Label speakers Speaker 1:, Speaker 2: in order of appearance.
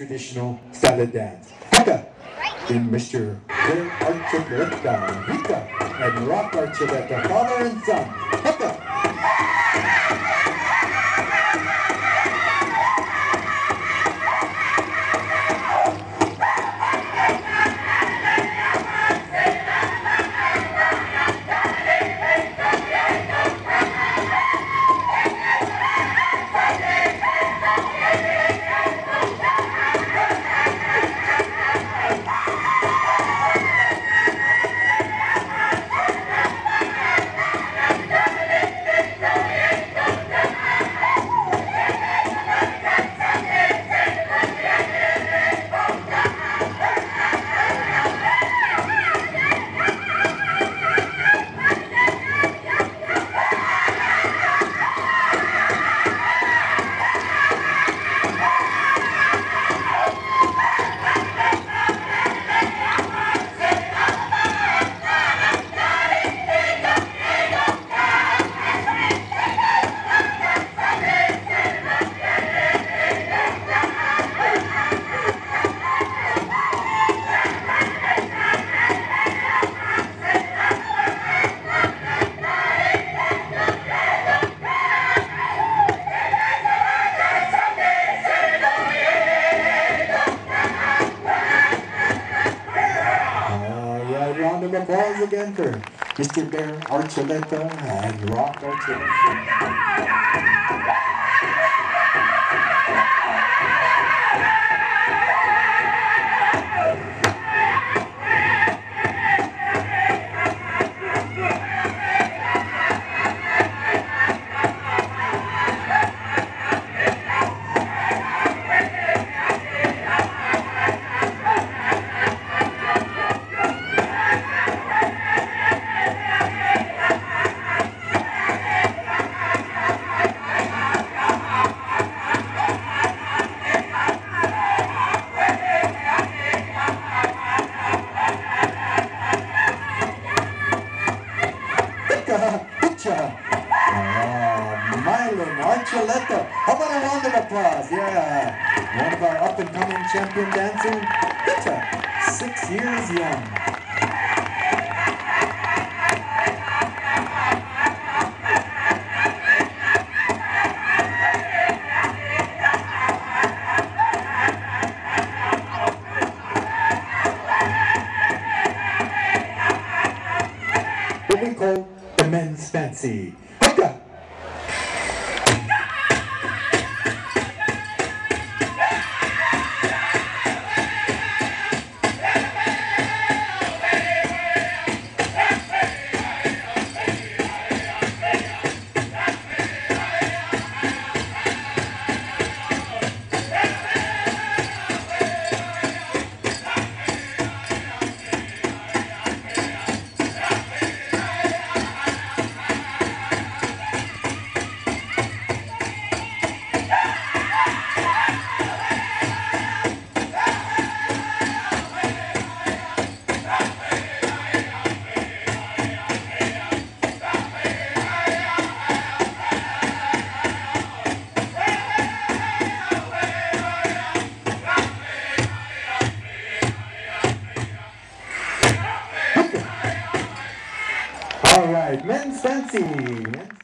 Speaker 1: traditional salad dance. Hika in Mr. Claire Archuleta, Hika and Rock Archuleta, father and son. Hika. Applause again for Mr. Bear Archuleta and Rock Archuleta. How about a round of applause? Yeah. One of our up and coming champion dancers, Hicha, six years young. The men's fancy. right, men's.